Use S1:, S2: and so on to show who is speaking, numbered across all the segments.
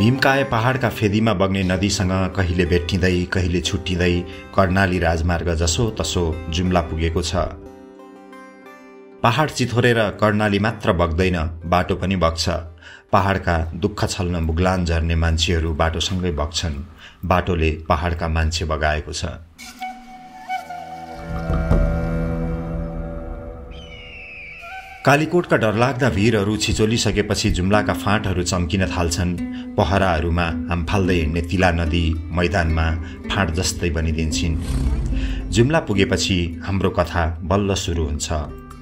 S1: भीमकाय पहाडका फेदीमा बग्ने नदीसँग कहिले भेटिँदै कहिले छुट्टिँदै कर्णाली राजमार्ग जसो तसो जुम्ला पुगेको छ। पहाड चिथोरेर कर्णाली मात्र बग्दैन बाटो पनि बग्छ। पहाडका दुःख छल्न मुगलान झर्ने मान्छेहरू बाटोसँगै बग्छन्। बाटोले पहाडका मान्छे बगाएको छ। कालीकोटका डरलाग्दा भिरहरू छिचोलिसकेपछि जुम्लाका फाँटहरू चम्किन थाल्छन्। पहराहरूमा हामफाल्दै हिँड्ने तिला नदी मैदानमा फाँट जस्तै बनिदिन्छन्। जुम्ला पुगेपछि हाम्रो कथा बल्ल सुरु हुन्छ।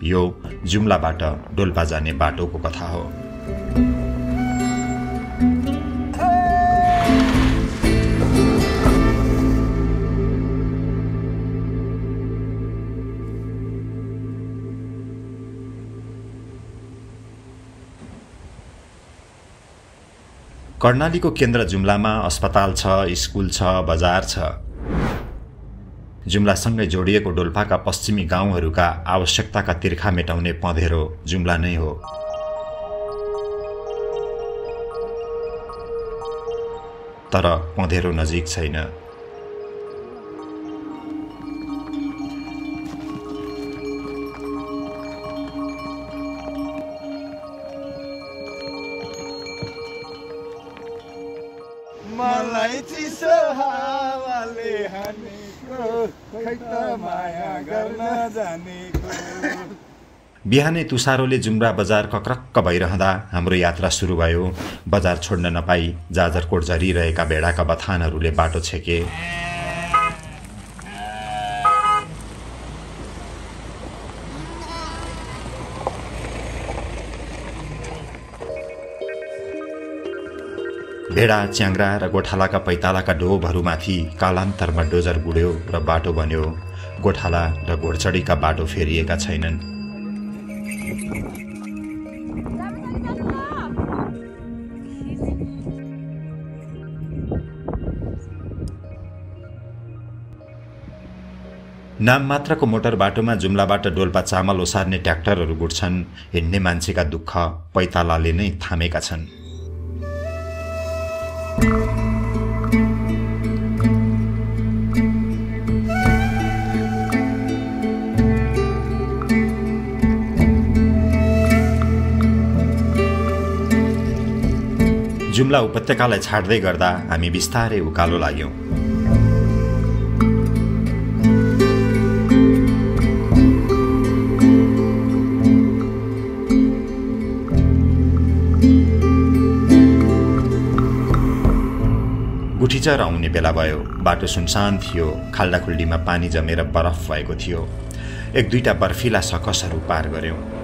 S1: यो जुम्लाबाट डोल्पा जाने बाटोको कथा हो। कर्णालीको केन्द्र जुम्लामा अस्पताल छ स्कुल छ बजार छ। जुम्लासँगै जोडिएको डोल्पाका पश्चिमी गाउँहरूका आवश्यकताका तिर्खा मेटाउने पँधेरो जुम्ला नै हो। तर पँधेरो नजिक छैन। बिहानै तुसारोले जुम्रा बजार कक्रक्क भइरहँदा हाम्रो यात्रा सुरु भयो। बजार छोड्न नपाई जाजरकोट झरिरहेका भेडाका बथानहरूले बाटो छेके। भेडा च्याङ्ग्रा र गोठालाका पैतालाका डोबहरूमाथि कालान्तरमा डोजर गुड्यो र बाटो बन्यो। गोठाला र घोडचडीका बाटो फेरिएका छैनन्। नाम मात्रको मोटर बाटोमा जुम्लाबाट डोल्पा चामल ओसार्ने ट्र्याक्टरहरू गुड्छन्। हिँड्ने मान्छेका दुःख पैतालाले नै थामेका छन्। जुम्ला उपत्यकालाई छाड्दै गर्दा हामी बिस्तारै उकालो लाग्यौँ। गुठीचर आउने बेला भयो। बाटो सुनसान थियो। खाल्डाखुल्डीमा पानी जमेर बरफ भएको थियो। एक दुईटा बर्फिला सकसहरू पार गऱ्यौँ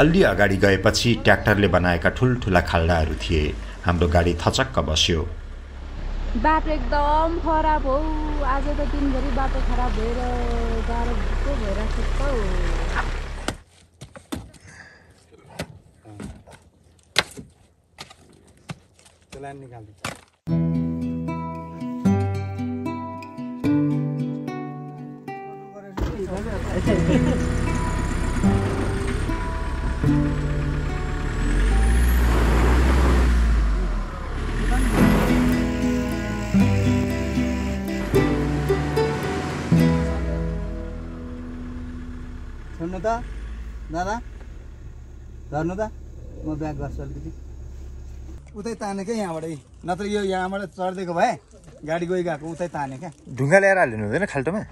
S1: अलि अगाडि गएपछि ट्र्याक्टरले बनाएका ठुल्ठुला खाल्डाहरू थिए। हाम्रो गाडी थचक्क बस्यो।
S2: बाटो एकदम खराब हो। आज त दिनभरि बाटो खराब भएर गाह्रो भइरहेको छ
S3: निकाल्नु दादा? झर्नु त? म ब्याग गर्छु अलिकति। उतै ताने क्या यहाँबाटै नत्र यो यहाँबाट चढिदिएको भए गाडी गइ गएको उतै ताने क्या।
S1: ढुङ्गा ल्याएर हालिनु हुँदैन खाल्टोमा?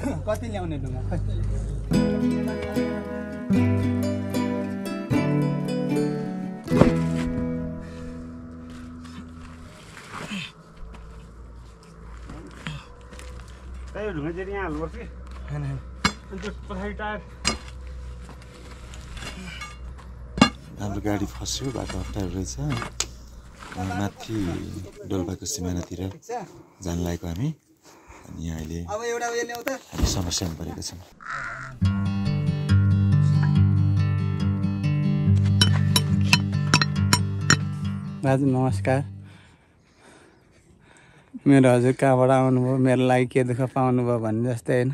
S3: कति ल्याउने ढुङ्गा? खै
S4: ढुङ्गा चाहिँ यहाँ हाल्नुपर्छ कि?
S1: हाम्रो गाडी फस्यो बाटो अप्ठ्यारो रहेछ माथि डोल्पाको सिमानातिर जान लागेको हामी। अनि अहिले हामी समस्यामा परेका छौँ।
S3: दाजु नमस्कार। मेरो हजुर कहाँबाट आउनुभयो? मेरो लागि के दुःख पाउनुभयो भन्ने जस्तै होइन।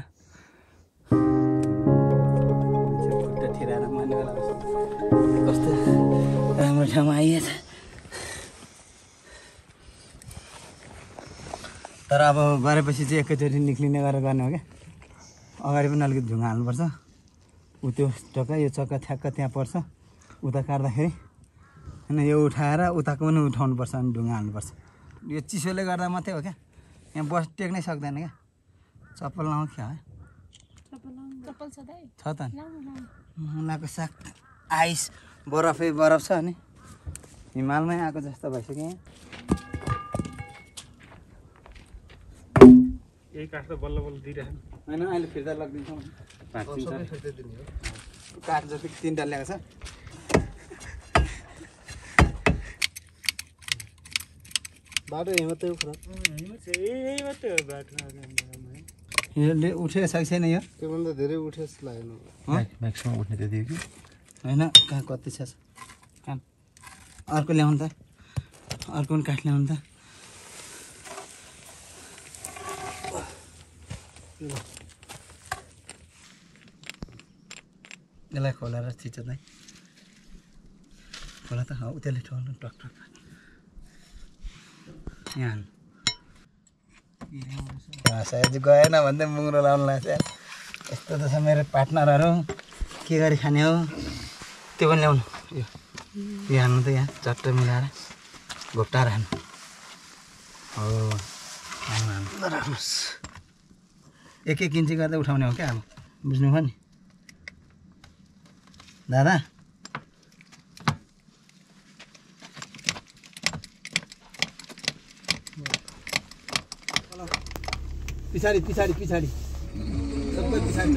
S3: तर अब गरेपछि चाहिँ एकैचोटि निक्लिने गरेर गर्ने हो क्या। अगाडि पनि अलिकति ढुङ्गा हाल्नुपर्छ। ऊ त्यो टक्का यो चक्का ठ्याक्क त्यहाँ पर्छ। उता काट्दाखेरि होइन यो उठाएर उताको पनि उठाउनुपर्छ अनि ढुङ्गा हाल्नुपर्छ। यो चिसोले गर्दा मात्रै हो क्या। यहाँ बस टेक्नै सक्दैन क्या। चप्पल लाउँ क्या
S2: छ
S3: त मुलाको साग आइस बरफै बरफ छ अनि। हिमालमै आएको जस्तो भइसक्यो यहाँ।
S4: यही काठ त बल्ल बल्ल दिइरहेको
S3: होइन अहिले फिर्ता लगिदिन्छौँ काठ जति तिनवटा ल्याएको छ।
S5: बाटो यही मात्रै
S3: उठेको छ कि छैन यो।
S5: त्योभन्दा धेरै उठे जस्तो लागेन
S1: म्याक्सिमम उठ्ने त्यति हो कि
S3: होइन कहाँ कति छ? कहाँ? अर्को ल्याउनु त। अर्को पनि काठ ल्याउनु त। यसलाई खोलेर थिच त खोला त हो त्यसले ठोल्नु टक टक यहाँ। सायद गएन भन्दै मुङ्रो लाउनु लाग्छ। यस्तो त छ मेरो पार्टनरहरू। के गरी खाने हो? त्यो पनि ल्याउनु। यो यो हाल्नु त यहाँ चट्ट मिलाएर। घोप्टाएर हाल्नु। हो हाल्नु हाल्नु। राख्नुहोस् एक एक इन्ची गर्दै उठाउने हो क्या अब। बुझ्नुभयो नि? दादा पछाडि पछाडि पछाडि सबै पछाडि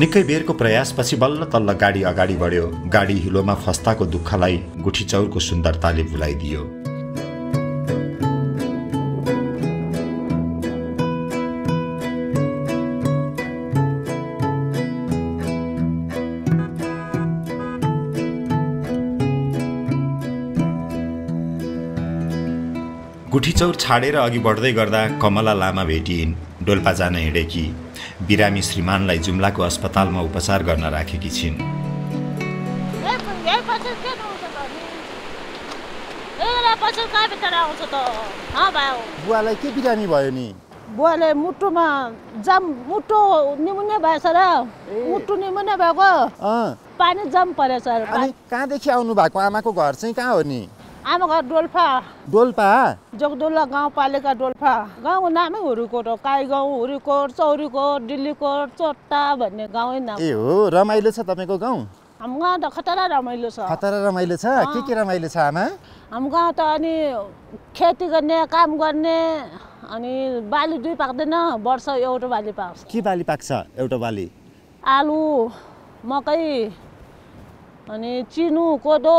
S1: निकै बेरको प्रयासपछि बल्ल तल्ल गाडी अगाडि बढ्यो। गाडी हिलोमा फस्ताको दुःखलाई गुठीचौरको सुन्दरताले भुलाइदियो। गुठीचौर छाडेर अघि बढ्दै गर्दा कमला लामा भेटिइन्। डोल्पा जान हिँडेकी। बिरामी श्रीमानलाई जुम्लाको अस्पतालमा उपचार गर्न राखेकी छिन्।
S5: बुवालाई के बिरामी भयो नि?
S6: बुवाले मुटुमा जाम मुटु निमुनिया भएछ र। मुटु निमुनिया भएको।
S5: अँ।
S6: पानी जाम परेछ
S5: अनि कहाँदेखि आउनु भएको? आमाको घर चाहिँ कहाँ हो नि?
S6: आमा घर डोल्फा।
S5: डोल्पा
S6: जोगदोला गाउँपालिका डोल्फा। गाउँको नामै हुरीकोट हो। काई गाउँ हुरीकोट चौरीकोट दिल्लीकोट चोट्टा भन्ने गाउँै नाम।
S5: ए हो रमाइलो छ तपाईँको गाउँ?
S6: हाम्रो गाउँ त खतरा रमाइलो छ।
S5: खतरा रमाइलो छ? के के रमाइलो छ आमा?
S6: हाम्रो गाउँ त अनि खेती गर्ने काम गर्ने अनि बाली दुई पाक्दैन वर्ष एउटा बाली पाक्छ।
S5: के बाली पाक्छ एउटा बाली?
S6: आलु मकै अनि चिनु कोदो।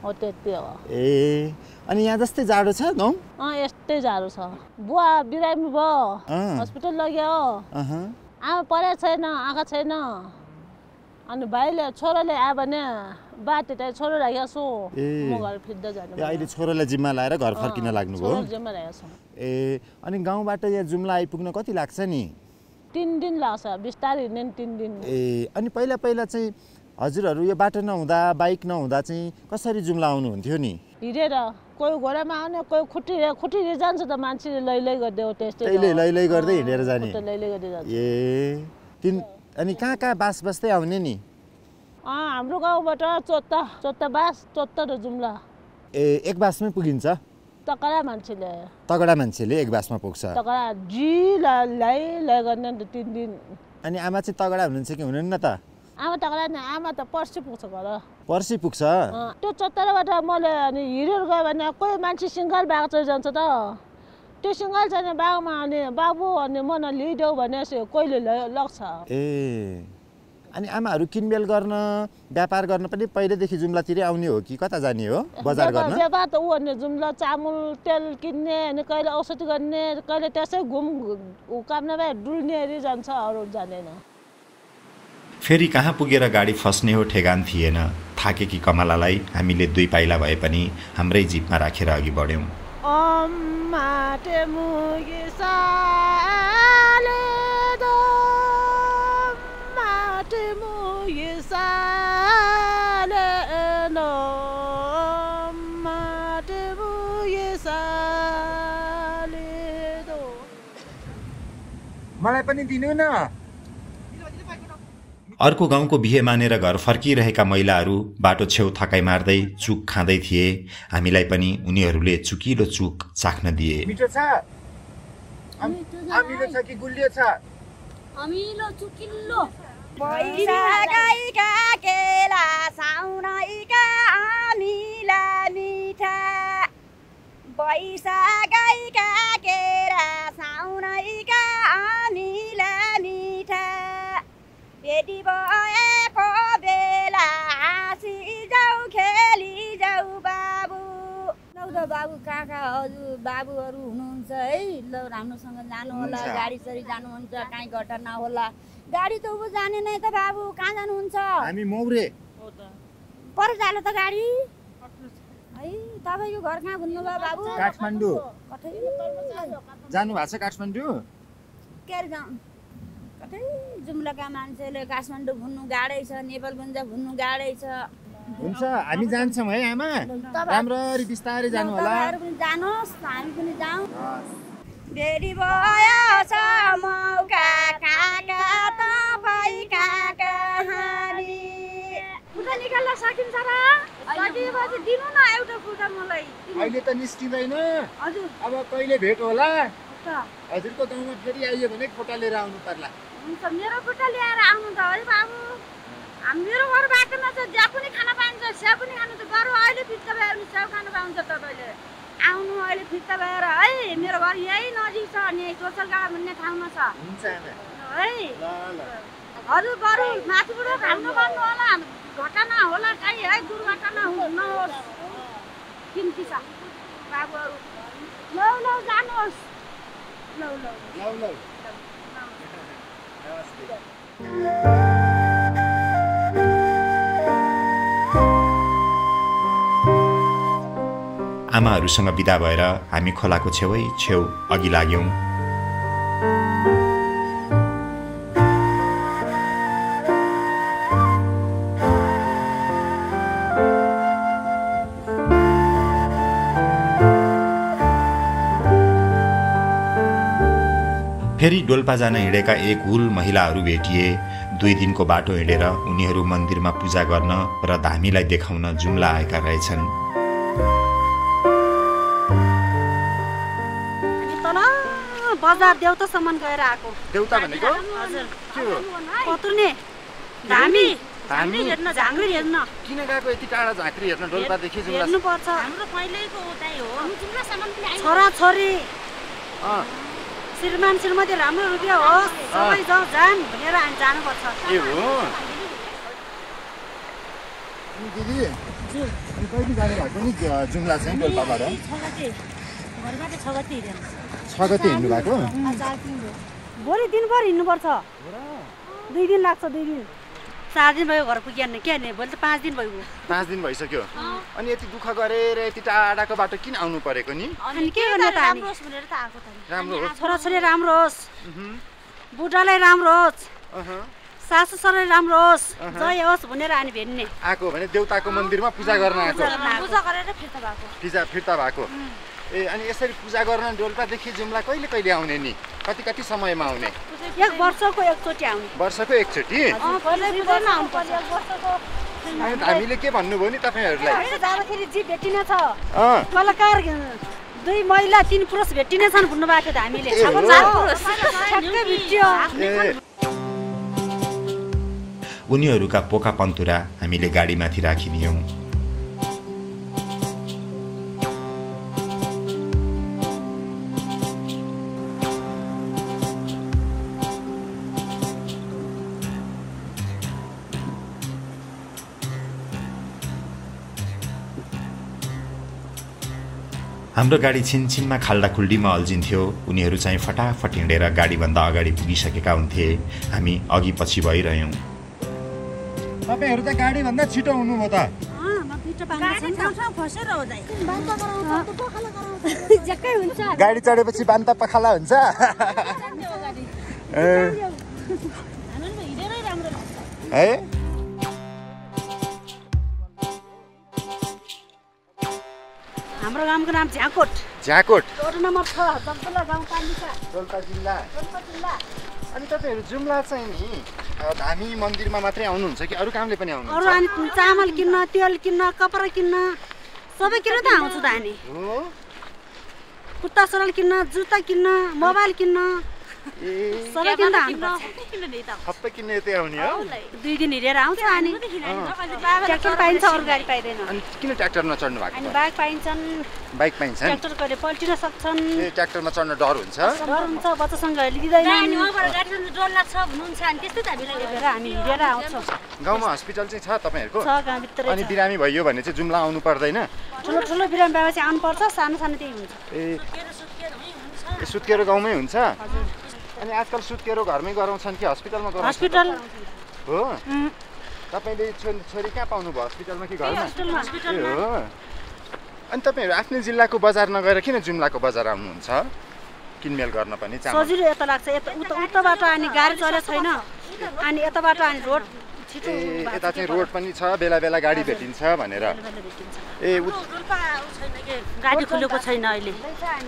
S6: हो त्यति हो
S5: ए अनि यहाँ जस्तै जाडो छ गाउँ
S6: अँ यस्तै जाडो छ। बुवा बिरामी भयो। हस्पिटल लग्यो।
S5: अहँ।
S6: आमा परेको छैन आँखा छैन। अनि भाइले छोराले आयो भने बाटो त छोरो राखेको छु। म घर फिर्दै जानु
S5: अहिले छोरोलाई जिम्मा लाएर घर फर्किन लाग्नुभयो।
S6: जिम्मा राखेको छु।
S5: ए अनि गाउँबाट यहाँ जुम्ला आइपुग्न कति लाग्छ नि?
S6: तिन दिन लाग्छ बिस्तारै हिँड्ने तिन दिन।
S5: ए अनि पहिला पहिला चाहिँ हजुरहरू यो बाटो नहुँदा बाइक नहुँदा चाहिँ कसरी जुम्ला आउनुहुन्थ्यो नि?
S6: हिँडेर कोही घोडामा आउने कोही खुट्टी खुट्टीले जान्छ त मान्छेले लै लै गरिदियो त्यस्तै
S5: त्यहीले लै लै गर्दै हिँडेर जाने।
S6: गर्दै जान्छ।
S5: ए तिन अनि कहाँ कहाँ बास बस्दै आउने नि?
S6: हाम्रो गाउँबाट चोत्ता चोत्ता बास चोत्ता र जुम्ला।
S5: ए एक बासमै पुगिन्छ?
S6: तकडा मान्छेले।
S5: तगडा मान्छेले एक बासमा पुग्छ?
S6: तकडा जी लै लै गर्ने तिन दिन।
S5: अनि आमा चाहिँ तगडा हुनुहुन्छ कि हुनुहुन्न त?
S6: आमा नि आमा त पर्सि पुग्छ घर
S5: पर्सि पुग्छ?
S6: त्यो चोत्तरबाट मैले अनि हिँडेर गयो भने कोही मान्छे सिङ्गल भएको चाहिँ जान्छ त। त्यो सिङ्गल छैन बाबुमा अनि बाबु अनि मन लिइदेऊ भने चाहिँ कोहीले लग्छ।
S5: ए अनि आमाहरू किनमेल गर्न व्यापार गर्न पनि पहिल्यैदेखि जुम्लातिरै आउने हो कि कता जाने हो? बजार गर्न?
S6: व्यापार त ऊ भने जुम्ला चामल तेल किन्ने अनि कहिले औषधि गर्ने कहिले त्यसै घुम काम नभए डुल्नेहरू जान्छ अरू जाँदैन
S1: फेरि कहाँ पुगेर गाडी फस्ने हो ठेगान थिएन। थाकेकी कमलालाई हामीले दुई पाइला भए पनि हाम्रै जिपमा राखेर अघि बढ्यौँ।
S5: मलाई पनि दिनु न।
S1: अर्को गाउँको बिहे मानेर घर फर्किरहेका महिलाहरू बाटो छेउ थकाइ मार्दै चुक खाँदै थिए। हामीलाई पनि उनीहरूले चुकिलो चुक चाख्न दिए।
S5: अमिलो छ? कि गुलियो छ?
S2: अमिलो
S7: बेटी भएको बेला हाँसी जाऊ खेली जाऊ बाबु त बाबु काका हजुर बाबुहरू हुनुहुन्छ है? ल राम्रोसँग जानु होला। गाडी सरी जानुहुन्छ काहीँ घटना होला गाडी त ऊ जाने नै त बाबु कहाँ जानुहुन्छ
S5: हामी मौरे
S7: पर जानु त गाडी? है तपाईँको घर कहाँ भन्नुभयो बाबु?
S5: काठमाडौँ।
S7: कतै
S5: जानु भएको छ काठमाडौँ?
S7: के अरे जाउँ। कतै जुम्लाका मान्छेले काठमाडौँ घुम्नु गाडै छ नेपालगञ्ज घुम्नु गाडै छ।
S5: हुन्छ हामी जान्छौँ है आमा। राम्ररी बिस्तारै जानु होला।
S7: जानुहोस् हामी पनि जाउँ। बेरी भयो छ मौका काका तपाईँ काका हामी खुट्टा निकाल्न सकिन्छ र? दिनु न एउटा खुट्टा मलाई।
S5: अहिले त निस्किँदैन।
S7: हजुर।
S5: अब कहिले भेट होला? हजुरको गाउँमा फेरि आइयो भने फोटा लिएर आउनु पर्ला।
S7: हुन्छ मेरो खुट्टा ल्याएर आउनु त है बाबु। मेरो घर बाटोमा चाहिँ ज्या पनि खान पाइन्छ स्याउ पनि खानु त बरु अहिले फिर्ता भएर पनि स्याउ खानु पाउँछ तपाईँले। आउनु अहिले फिर्ता भएर है मेरो घर यही नजिक छ अनि सोसलगाडा भन्ने ठाउँमा छ। है। हजुर बरु माथिबाट खानु गर्नु होला। घटना होला काहीँ है दुर्घटना नहोस्। किम्ती छ। बाबुहरू लौ लौ जानुहोस्। लौ लौ।
S5: लौ लौ।
S1: आमाहरूसँग विदा भएर हामी खोलाको छेउै छेउ अघि लाग्यौँ। फेरि डोल्पा जान हिँडेका एक हुल महिलाहरू भेटिए। दुई दिनको बाटो हिँडेर उनीहरू मन्दिरमा पूजा गर्न र धामीलाई देखाउन जुम्ला आएका रहेछन्।
S8: बजार देउतासम्म गएर आएको।
S5: देउता भनेको?
S8: हजुर।
S5: के
S8: धामी।
S5: हामी
S8: हेर्न झाँक्री हेर्न।
S5: किन गएको यति टाढा झाँक्री हेर्न डोल्पादेखि जुम्ला?
S8: हेर्नुपर्छ।
S2: हाम्रो पहिल्यैको उतै हो। जुम्लासम्म।
S8: छोरा छोरी
S5: अँ,
S8: श्रीमान श्रीमती राम्रो रुपियाँ होस् सबै जाउँ जान भनेर हामी जानुपर्छ।
S5: ए हो? अनि दिदी अनि कहिले जानु भएको नि ज- जुम्ला चाहिँ डोल्पाबाट
S8: घरबाट छ गति हिँडेन
S5: छ गति हिँड्नु भएको
S8: भोलि दिनभर हिँड्नुपर्छ। दुई दिन लाग्छ दुई दिन। चार दिन भयो घर पुगिहाल्ने के हाल्ने भोलि त पाँच दिन भइगयो
S5: पाँच दिन भइसक्यो। अनि यति दुःख गरेर यति टाढाको बाटो किन आउनु परेको नि?
S8: अनि के गर्ने त
S2: राम्रो होस् भनेर त आएको त नि
S5: राम्रो हो
S8: छोराछोरी राम्रो होस्। बुढालाई राम्रो होस्। सासु सबै राम्रो होस्। जय होस् भनेर हामी भेट्ने।
S5: आएको भने देउताको मन्दिरमा पूजा गर्न आएको।
S8: पूजा गरेर फिर्ता भएको।
S5: फिजा फिर्ता भएको। ए अनि यसरी पूजा गर्न डोल्पादेखि जुम्ला कहिले कहिले आउने नि? कति कति समयमा आउने?
S8: एक वर्षको एकचोटि आउने।
S5: वर्षको एकचोटि? हामीले के भन्नुभयो नि तपाईँहरूलाई?
S8: होइन, जाँदाखेरि जी भेटिने छ।
S5: अँ।
S8: कलाकार दुई महिला तिन पुरुष भेटिने छन् भन्नुभएको थियो हामीले।
S1: उनीहरूका पोका पन्तुरा हामीले गाडीमाथि राखिदियौँ। हाम्रो गाडी छिनछिनमा खाल्डाखुल्डीमा अल्झिन्थ्यो। उनीहरू चाहिँ फटाफट हिँडेर गाडीभन्दा अगाडि पुगिसकेका हुन्थे। हामी अघि पछि भइरह्यौँ।
S5: तपाईँहरू त गाडीभन्दा छिटो हुनुभयो त। गाडी चढेपछि बान्ता पखाला हुन्छ। है?
S8: हाम्रो गाउँको नाम झ्याकोट
S5: झ्याकोट
S8: रोड नम्बर छ जगदुल्ला गाउँपालिका
S5: डोल्पा जिल्ला।
S8: रोल्पा जिल्ला।
S5: अनि तपाईँहरू जुम्ला चाहिँ नि धामी मन्दिरमा मात्रै आउनुहुन्छ कि अरू कामले पनि
S8: अरू
S5: आउनुहुन्छ
S8: अनि चामल किन्न तेल किन्न कपडा किन्न सबै किन्न त आउँछु त हामी।
S5: हो।
S8: कुर्ता सराल किन्न जुत्ता किन्न मोबाइल किन्न। सबै किन्न हामीलाई
S5: सबै किन्ने यतै आउने हो
S8: दुई दिन हिँडेर आउँछ अनि। ट्र्याक्टर पाइन्छ अरू गाडी पाइँदैन।
S5: अनि किन ट्र्याक्टरमा चढ्नु भएको
S8: अनि
S5: त?
S8: बाइक पाइन्छन्।
S5: बाइक पाइन्छ?
S8: ट्र्याक्टर कहिले पल्टिन सक्छन्।
S5: ए ट्र्याक्टरमा चढ्न डर हुन्छ?
S8: डर हुन्छ बच्चासँग लिँदैन
S7: डर लाग्छ भन्नुहुन्छ अनि त्यस्तै त हामीलाई
S8: हामी हिँडेर आउँछौँ।
S5: गाउँमा हस्पिटल चाहिँ छ तपाईँहरूको?
S8: छ गाउँभित्रै
S5: अनि
S8: छ।
S5: बिरामी भइयो भने चाहिँ जुम्ला आउनु पर्दैन?
S8: ठुलो ठुलो बिरामी भएपछि आउनुपर्छ सानो सानो त्यही हुन्छ।
S5: ए ए सुत्केरो गाउँमै हुन्छ? अनि आजकल सुत्केरो घरमै गराउँछन् कि हस्पिटलमा
S8: हस्पिटल।
S5: हो। तपाईँले छोरी छोरी कहाँ पाउनुभयो हस्पिटलमा कि घरमा? हो। अनि तपाईँहरू आफ्नै जिल्लाको बजार नगएर किन जुम्लाको बजार आउनुहुन्छ? किनमेल गर्न पनि
S8: सजिलो यता लाग्छ। यता उता उताबाट अनि गाडी चलेको छैन। अनि यताबाट अनि रोड
S5: ए यता चाहिँ रोड पनि छ। बेला बेला गाडी भेटिन्छ भनेर। ए
S8: गाडी खुलेको छैन अहिले।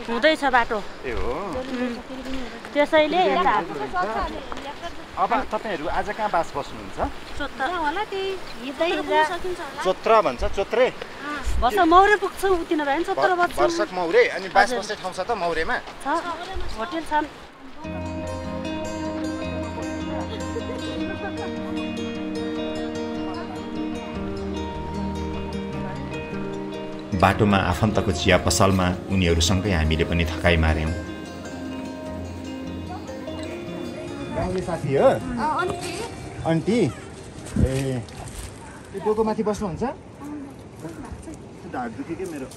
S8: हुँदैछ बाटो।
S5: ए हो?
S8: त्यसैले यता
S5: अब तपाईँहरू आज कहाँ बास बस्नुहुन्छ? चोत्र। भन्छ। चोत्रे
S8: बस मौरे पुग्छौँ उति नभए बज्छौँ।
S5: वर्षक मौरे अनि बास। बस्ने ठाउँ छ त मौरेमा
S8: छ। होटेल छन्।
S1: बाटोमा आफन्तको चिया पसलमा उनीहरूसँगै हामीले पनि थकाइ मार्यौँ
S5: गाउँले साथी हो आन्टी ए त्यो डोकोमाथि बस्नुहुन्छ मेरो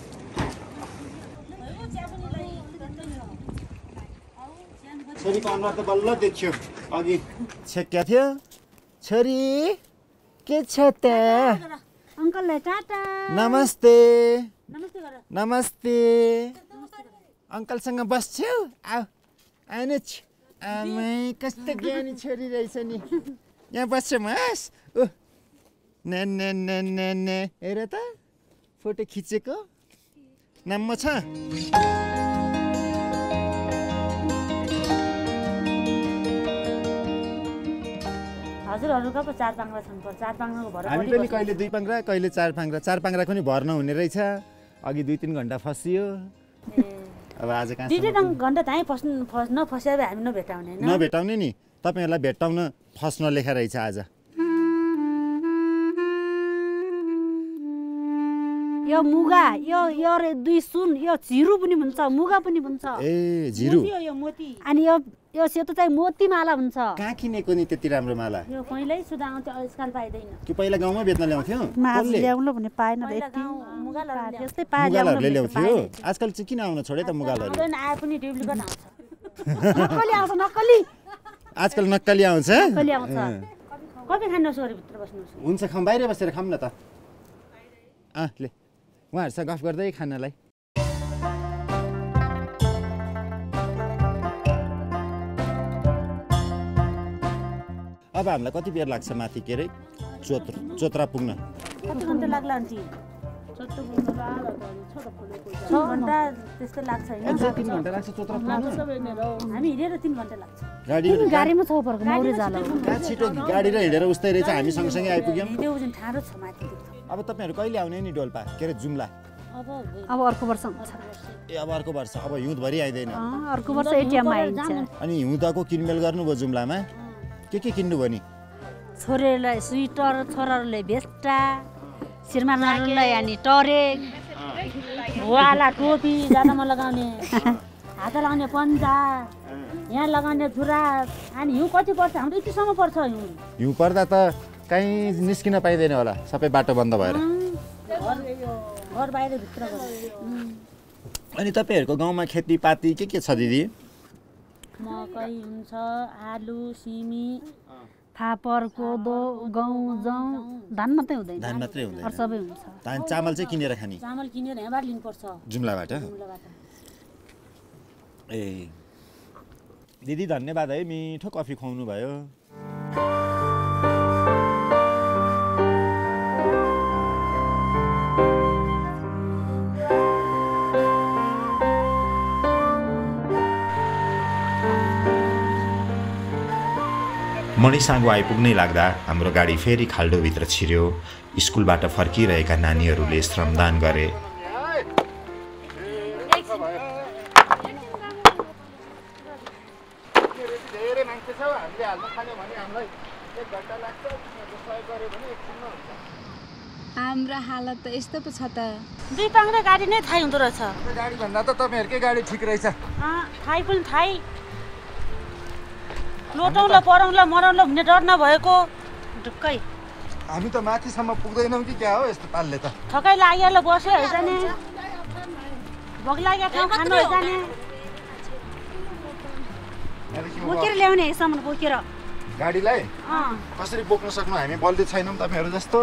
S5: छोरीको अनुहार त बल्ल देखियो अघि छेक्या थियो छोरी के छ त
S8: अङ्कललाई टाटा
S5: नमस्ते
S8: नमस्ते
S5: नमस्ते अङ्कलसँग बस्छौ आऊ आउनु छु आमै कस्तो ज्ञानी छोरी रहेछ नि यहाँ बस्छ मास ओ ने ने ने ने ने हेर त फोटो खिचेको नाम छ
S8: हजुरहरूको पो चार पाङ्रा छन् चार पाङ्राको भर
S5: हामी पनि कहिले दुई पाङ्रा कहिले चार पाङ्रा चार पाङ्राको नि भर नहुने रहेछ। अघि दुई तिन घन्टा फसियो। अब आज
S8: दुई तिन घन्टा चाहिँ फस्नु फस् नफस्या हामी नभेटाउने
S5: नभेटाउने नि। तपाईँहरूलाई भेट्टाउन फस्न लेखा रहेछ आज।
S8: यो मुगा यो यो रे दुई सुन यो झिरु पनि भन्छ मुगा पनि भन्छ।
S5: ए झिरु।
S8: मोती हो यो मोती। अनि यो यो सेतो चाहिँ मोती माला भन्छ।
S5: कहाँ किनेको नि त्यति राम्रो माला?
S8: यो पहिल्यै सुधा आउँथ्यो आजकल पाइँदैन।
S5: कि पहिला गाउँमै बेच्न ल्याउँथ्यो?
S8: ल्याउनु भने पाएन। त्यस्तै पाए
S5: ल्याउँथ्यो। आजकल चाहिँ किन आउन छोड्यो त मुगालहरू?
S2: आए पनि डुप्लिकेट आउँछ।
S8: नक्कली आउँछ नक्कली।
S5: आजकल नक्कली आउँछ?
S8: नक्कली आउँछ। कति खानुहोस् भित्र बस्नुहोस्।
S5: हुन्छ खाउँ। बाहिर बसेर खाऊँ न त। अँ ले। उहाँहरूसँग गफ गर्दै खानालाई। अब हामीलाई कति बेर लाग्छ माथि के अरे? चोत्र चोत्रा पुग्न।
S8: कति घन्टा लाग्ला आन्टी? छ घन्टा त्यस्तै लाग्छ हामी हिँडेर तिन घन्टा
S5: गाडी
S8: गाडीमा छ पर्को मौरे जाला।
S5: कहाँ छिटो? गाडी र हिँडेर उस्तै रहेछ हामी सँगसँगै आइपुग्यौँ।
S8: ठाडो छ माथि
S5: अब तपाईँहरू कहिले आउने नि डोल्पा? के अरे जुम्ला?
S6: अब
S8: अब अर्को वर्ष हुन्छ।
S5: ए अब अर्को वर्ष। अब हिउँदभरि आइँदैन।
S8: अँ, अर्को वर्ष एटिएममा आइन्छ।
S5: अनि हिउँदको किनमेल गर्नुभयो जुम्लामा? के के किन्नुभयो नि?
S8: छोरीहरूलाई स्वेटर छोराहरूले भेस्टा श्रीमानहरूलाई अनि टरेक
S6: भुवाला टोपी जाडोमा लगाउने हात लगाउने पन्जा यहाँ लगाउने जुरा अनि हिउँ कति पर्छ? हाम्रो यतिसम्म पर्छ हिउँ।
S5: हिउँ पर्दा त कहीँ निस्किन पाइँदैन होला सबै बाटो बन्द भएर। अनि तपाईँहरूको गाउँमा खेतीपाती के के छ दिदी?
S6: मकै हुन्छ आलु सिमी
S8: फापर कोदो गहुँ जौँ धान मात्रै हुँदैन।
S5: धान मात्रै
S8: अरू
S5: हुँदैन
S8: सबै हुन्छ।
S5: धान चामल चाहिँ किनेर खाने?
S6: चामल किनेर यहाँबाट लिनुपर्छ।
S5: जुम्लाबाट? ए। दिदी धन्यवाद है मिठो कफी खुवाउनु भयो
S1: मणिसाङ्गो आइपुग्नै लाग्दा हाम्रो गाडी फेरि खाल्डोभित्र छिर्यो। स्कुलबाट फर्किरहेका नानीहरूले श्रमदान गरे।
S2: हाम्रो हालत त यस्तो पो छ त।
S8: दुई पाङ्रे गाडी नै थाहै हुँदो रहेछ।
S5: गाडीभन्दा त तपाईँहरूकै गाडी ठिक रहेछ।
S8: अँ, थाहै पनि थाहै। लोटाउँला पराउँला मराउँला भन्ने डर नभएको। ढुक्कै।
S5: हामी त माथिसम्म पुग्दैनौँ कि क्या हो यस्तो पालले त?
S8: थकाइ लागिहाल्यो बस्यो हैजाने। भोक लागेको ठाउँ खानु हैजाने।
S5: त्यहाँदेखि
S8: बोकेर ल्याउने सामान बोकेर।
S5: गाडीलाई?
S8: अँ।
S5: कसरी बोक्न सक्नु? हामी बल्दी छैनौँ तपाईँहरू जस्तो।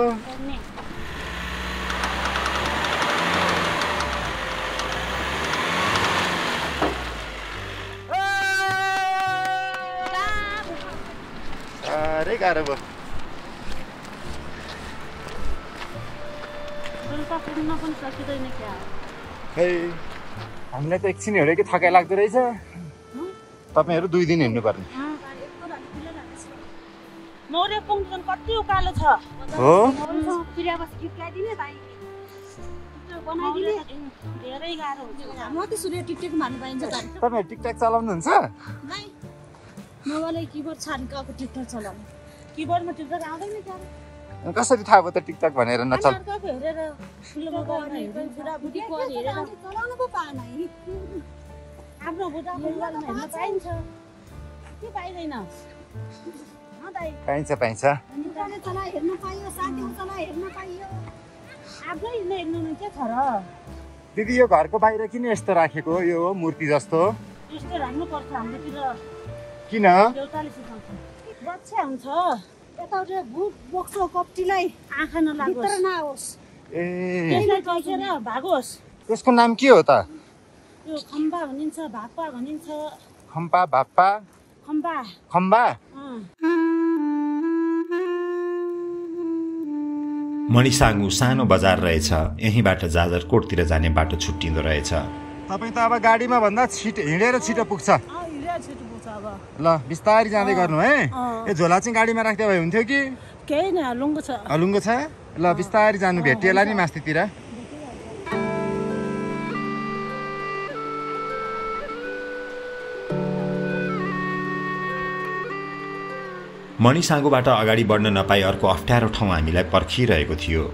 S5: खै हामीलाई त एकछिन हिँडेकै थकाइ लाग्दो रहेछ। तपाईँहरू दुई दिन हिँड्नुपर्ने।
S8: कति उकालो छ?
S5: हो?
S8: बनाइदिने धेरै गाह्रो हुन्छ
S2: मात्रै सूर्य टिकटिक भन्नु पाइन्छ त
S5: तपाईँहरू टिकटक चलाउनुहुन्छ
S2: टिकटक
S8: किबोर्डमा टिप्दा आउँदैन
S5: कसरी थाहा भयो त टिकटक भनेर? नचल
S8: पाइन्छ। के पाइँदैन? अँ दाइ
S5: पाइन्छ पाइन्छ।
S2: चला हेर्न पाइयो साथीहरू चला हेर्न पाइयो।
S8: आफ्नै हेर्नु न के छ र?
S5: दिदी यो घरको बाहिर किन यस्तो राखेको? यो मूर्ति जस्तो।
S8: यस्तो राख्नुपर्छ हाम्रोतिर।
S5: किन?
S8: देउताले सिकाउँछ बच्चा हुन्छ
S2: यताउता भुट बोक्छ कप्टीलाई।
S8: आँखा नलागोस्
S2: भित्र नआओस्।
S5: ए।
S8: त्यसलाई चल्केर भागोस्।
S5: त्यसको नाम के हो त?
S8: यो खम्बा भनिन्छ भापा भनिन्छ।
S5: खम्पा भाप्पा?
S8: खम्बा।
S5: खम्बा?
S8: अँ।
S1: मणिसाङ्गु सानो बजार रहेछ। यहीँबाट जाजरकोटतिर जाने बाटो छुट्टिँदो रहेछ।
S5: तपाईँ त अब गाडीमा भन्दा छिटो हिँडेर छिटो पुग्छ। ल बिस्तारै जाँदै गर्नु है। ए झोला चाहिँ गाडीमा राख्दै भए हुन्थ्यो कि?
S8: केही न लुङ्गो छ।
S5: हलुङ्गो छ? ल बिस्तारै जानु भेटिएला नि मास्तितिर
S1: मणिसाङ्गोबाट अगाडि बढ्न नपाई अर्को अप्ठ्यारो ठाउँ हामीलाई पर्खिरहेको थियो।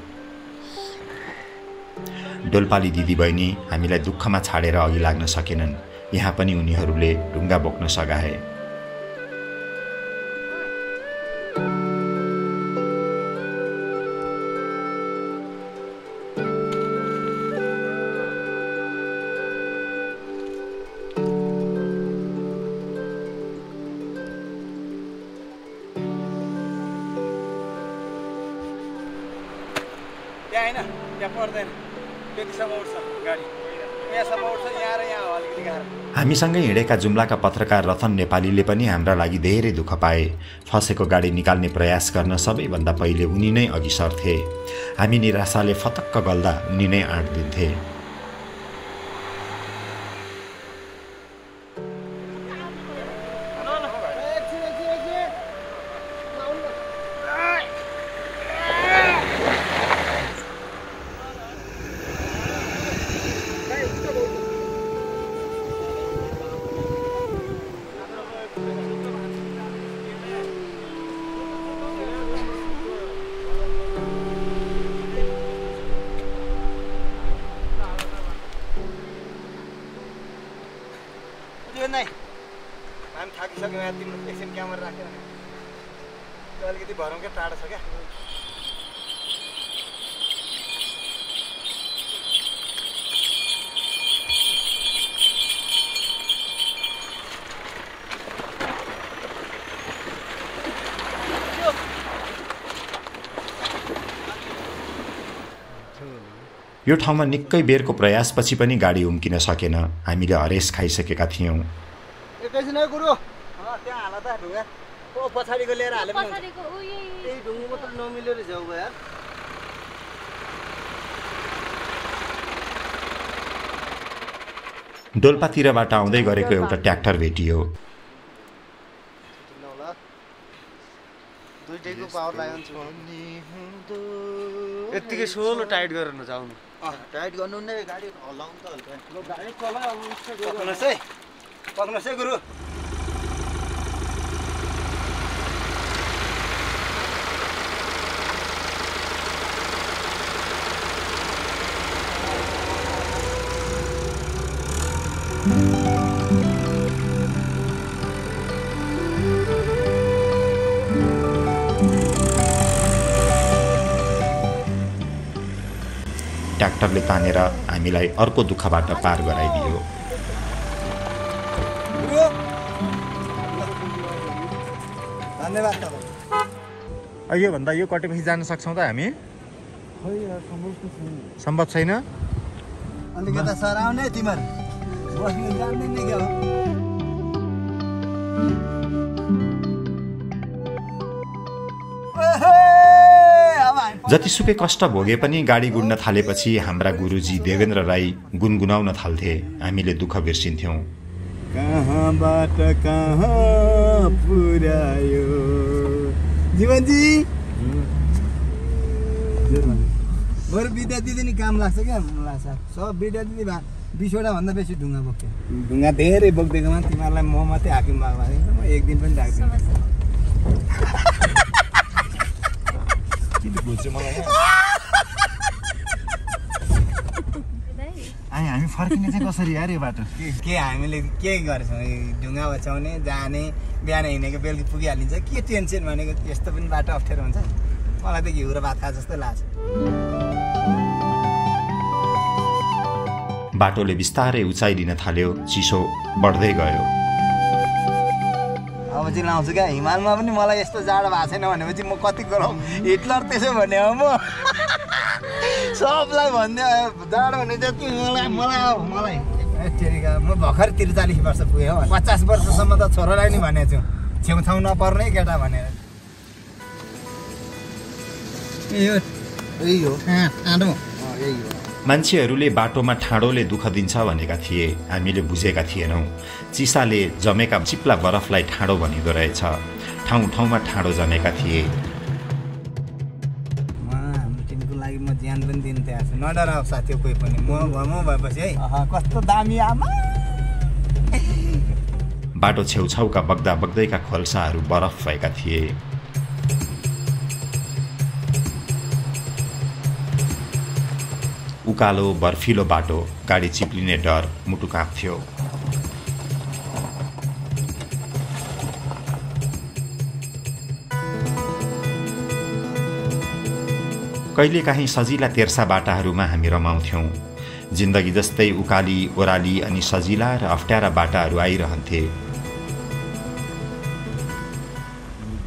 S1: डोल्पाली दिदीबहिनी हामीलाई दुःखमा छाडेर अघि लाग्न सकेनन्। यहाँ पनि उनीहरूले ढुङ्गा बोक्न सघाए। हामीसँगै हिँडेका जुम्लाका पत्रकार रतन नेपालीले पनि हाम्रा लागि धेरै दुःख पाए। फसेको गाडी निकाल्ने प्रयास गर्न सबैभन्दा पहिले उनी नै अघि सर्थे। हामी निराशाले फतक्क गल्दा उनी नै आँट दिन्थे।
S3: थाकिसक्यौँ यहाँ तिम्रो एकछिन क्यामेरा राखेर त्यो अलिकति भरौँ क्या टाढो छ क्या
S1: यो ठाउँमा निकै बेरको प्रयासपछि पनि गाडी उम्किन सकेन। हामीले हरेस खाइसकेका थियौँ।
S3: त्यहाँ हाल त ढुङ्गा। ओ पछाडिको लिएर हाले त्यही ढुङ्गो मात्र नमिल्यो रहेछ हौ यार
S1: डोल्पातिरबाट आउँदै गरेको एउटा ट्र्याक्टर भेटियो।
S9: यत्तिकै सोलो टाइट गरेर नजाउनु
S3: टाइट गर्नु नै गाडी हल्लाउनु त हल्का। पक्नुहोस् है। पक्नुहोस् है गुरु।
S1: ट्र्याक्टरले तानेर हामीलाई अर्को दुःखबाट पार गराइदियो।
S5: योभन्दा यो कटेपछि जान सक्छौँ त हामी? सम्भव छैन।
S3: तिमीहरू।
S1: जतिसुकै कष्ट भोगे पनि गाडी गुड्न थालेपछि हाम्रा गुरुजी देवेन्द्र राई गुनगुनाउन थाल्थे। हामीले दुःख बिर्सिन्थ्यौँ।
S3: कहाँबाट कहाँ पुर्यायो? जीवनजी? बरु विद्या दिदी नि काम लाग्छ क्या लाग्छ। सब विद्या दिदी भा बिसवटा भन्दा बेसी ढुङ्गा बोक्थ्यो ढुङ्गा धेरै बोकिदिएकोमा तिमीहरूलाई म मात्रै हाकिम भएको भए। म एक दिन पनि राख्दिनँ।
S5: हामी फर्किने चाहिँ कसरी यार यो बाटो?
S3: के हामीले के गरेछौँ? ढुङ्गा बचाउने जाने बिहान हिँडेको बेलुकी पुगिहालिन्छ। के टेन्सन भनेको त्यस्तो पनि बाटो अप्ठ्यारो हुन्छ? मलाई त घिउ र भात खा जस्तो लाग्छ।
S1: बाटोले बिस्तारै उचाइ लिन थाल्यो चिसो बढ्दै गयो।
S3: चाहिँ लाउँछु क्या? हिमालमा पनि मलाई यस्तो जाडो भएको छैन भनेपछि म कति गरौँ? हिटलर त्यसो भने हो म। सबलाई भनिदियो जाडो भने जति मलाई मलाई अब मलाई। म भर्खर त्रिचालिस वर्ष पुगेँ हो। पचास वर्षसम्म त छोरालाई नि भनेको छु। छेउछाउ नपर्ने केटा भनेर। यो यही हो। यही हो।
S1: मान्छेहरूले बाटोमा ठाडोले दुःख दिन्छ भनेका थिए। हामीले बुझेका थिएनौँ। चिसाले जमेका चिप्ला बरफलाई ठाडो भनिँदो रहेछ। ठाउँ ठाउँमा ठाडो जमेका थिए।
S3: म हाम्रो टिमको लागि म ज्यान पनि दिनु तयार छु। नडराउ साथी कोही पनि। म म भएपछि है। अह, कस्तो दामी आमा।
S1: बाटो छेउछाउका बग्दा बग्दैका खोल्साहरू बरफ भएका थिए। उकालो बर्फिलो बाटो गाडी चिप्लिने डर मुटु काँप्थ्यो। कहिलेकाहीँ सजिला तेर्सा बाटाहरूमा हामी रमाउँथ्यौँ। जिन्दगी जस्तै उकाली ओह्राली अनि सजिला र अप्ठ्यारा बाटाहरू आइरहन्थे।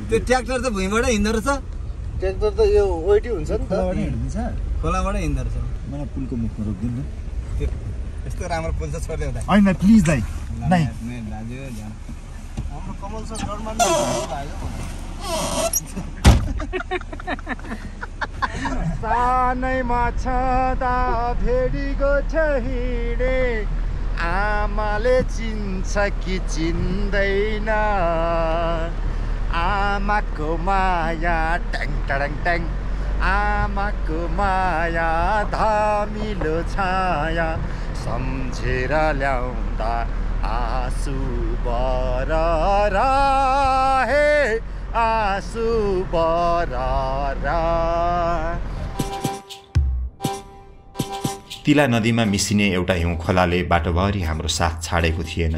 S3: त्यो ट्र्याक्टर त भुइँबाट हिँड्दो रहेछ।
S9: ट्र्याक्टर त यो वेटी हुन्छ नि त।
S3: खोलाबाट हिँड्दो रहेछ।
S5: मलाई पुलको मुखमा रोकिदिनु न।
S3: यस्तो राम्रो फुल छ छोडिदेऊ दाइ
S1: होइन प्लिज दाइ दाइ
S3: दाजु
S9: हाम्रो कमल सर डरमा लाग्यो
S5: सानैमा छँदा भेडीको छ हिँडे आमाले चिन्छ कि चिन्दैन। आमाको माया ट्याङ ट्याङ ट्याङ। आमाको माया धमिलो छाया सम्झेर ल्याउँदा आँसु बर हे आँसु बर
S1: तिला नदीमा मिसिने एउटा हिउँ खोलाले बाटोभरि हाम्रो साथ छाडेको थिएन।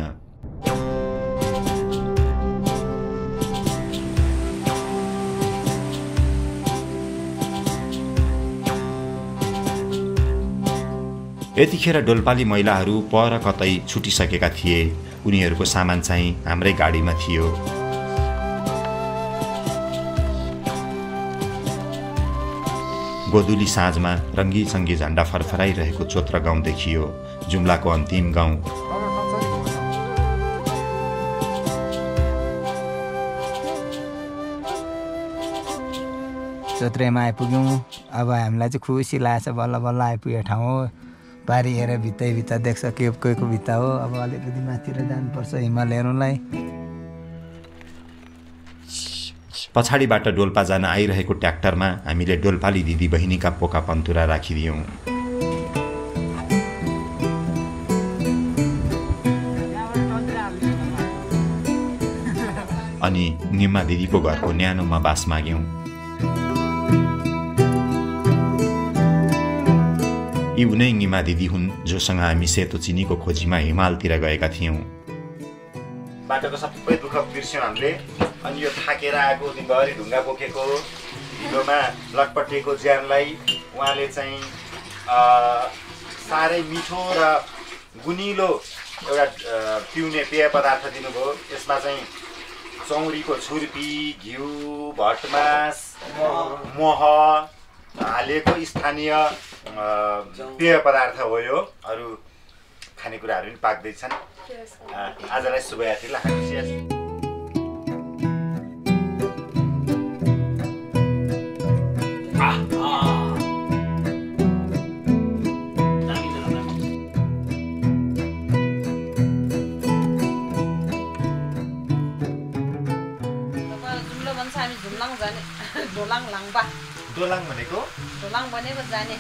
S1: यतिखेर डोल्पाली महिलाहरू पर कतै छुटिसकेका थिए। उनीहरूको सामान चाहिँ हाम्रै गाडीमा थियो। गोदुली साँझमा रङ्गी झन्डा फरफराइरहेको चोत्र गाउँ देखियो। जुम्लाको अन्तिम गाउँ।
S3: चोत्रेमा आइपुग्यौँ। अब हामीलाई चाहिँ खुसी लागेको छ बल्ल बल्ल आइपुगेको ठाउँ हो। पारी हेरेर भित्तै भित्ता देख्छ के कोहीको भित्ता हो। अब अलिकति माथितिर जानुपर्छ हिमाल हेर्नुलाई
S1: पछाडिबाट डोल्पा जान आइरहेको ट्र्याक्टरमा हामीले डोल्पाली दिदी बहिनीका पोका पन्तुरा राखिदियौँ। अनि निम्मा दिदीको घरको न्यानोमा बास माग्यौँ। यी उनै निमा दिदी हुन् जोसँग हामी सेतो चिनीको खोजीमा हिमालतिर गएका थियौँ बाटोको सबै दुःख बिर्स्यौँ हामीले अनि यो थाकेर आएको दिनभरि ढुङ्गा बोकेको ढिलोमा लटपटेको ज्यानलाई उहाँले चाहिँ साह्रै मिठो र गुनिलो एउटा पिउने पेय पदार्थ दिनुभयो यसमा चाहिँ चौरीको छुर्पी घिउ भटमास मह हालेको स्थानीय पेय पदार्थ हो यो। अरू खानेकुराहरू पनि पाक्दैछन्। आजलाई शुभयात्री लाग्छ
S6: ढोलाङ लाङबा।
S1: दोलाङ भनेको
S6: ढोलाङ भनेको जाने।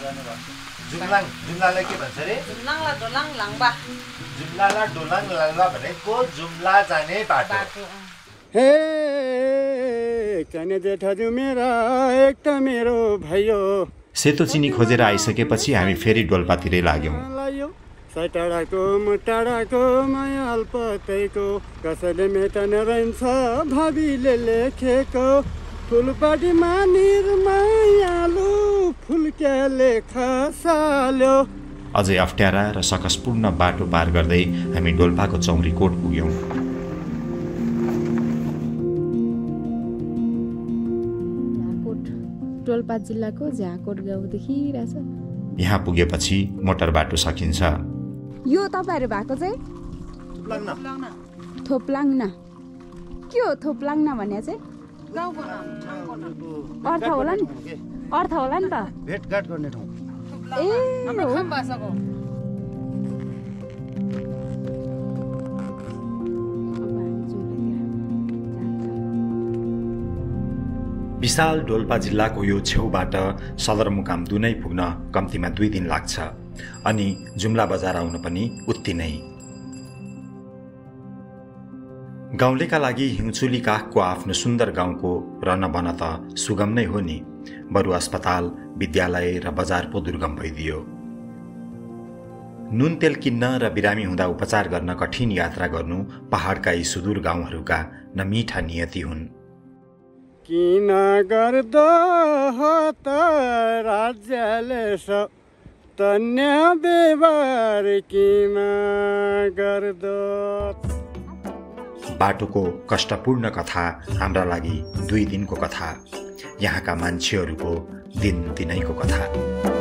S1: जुम्लाङ जुम्लालाई के भन्छ अरे?
S6: जुम्लाङलाई ढोलाङ लाङबा।
S1: जुम्लालाई डोलाङ लाङ्बा भनेको जुम्ला जाने बाटो।
S4: हे कने जेठाजु मेरा एक त मेरो भयो
S1: सेतो चिनी खोजेर आइसकेपछि हामी फेरि डोल्पातिरै लाग्यौँ।
S4: लायो सय टाढाको म टाढाको माया अल्पतैको कसैले मेटन रहन्छ भावीले लेखेको। फुलपाटीमा निर्मायालु फुल्क्याले खसाल्यो।
S1: अझै अप्ठ्यारा र सकसपूर्ण बाटो पार गर्दै हामी डोल्पाको चौरीकोट पुग्यौँ।
S2: डोल्पा जिल्लाको झाकोट गाउँ देखिरहेछ।
S1: यहाँ पुगेपछि मोटर बाटो सकिन्छ।
S2: यो तपाईँहरू भएको चाहिँ? थोप्लाङ्ना। के हो थोप्लाङ्ना भन्ने चाहिँ? अर्थ होला नि। अर्थ होला नि त।
S9: भेटघाट गर्ने ठाउँ।
S2: ए।
S1: विशाल डोल्पा जिल्लाको यो छेउबाट सदरमुकाम दुनै पुग्न कम्तीमा दुई दिन लाग्छ। अनि जुम्ला बजार आउन पनि उति नै। गाउँलेका लागि हिउँचुली काखको आफ्नो सुन्दर गाउँको रहन बन त सुगम नै हो नि। बरु अस्पताल विद्यालय र बजार पो दुर्गम भइदियो। नुन तेल किन्न र बिरामी हुँदा उपचार गर्न कठिन यात्रा गर्नु पहाडका यी सुदूर गाउँहरूका नमिठा नियति हुन्।
S4: किन राज्यले किन गर्दो?
S1: बाटोको कष्टपूर्ण कथा हाम्रा लागि दुई दिनको कथा यहाँका मान्छेहरूको दिन दिनैको कथा।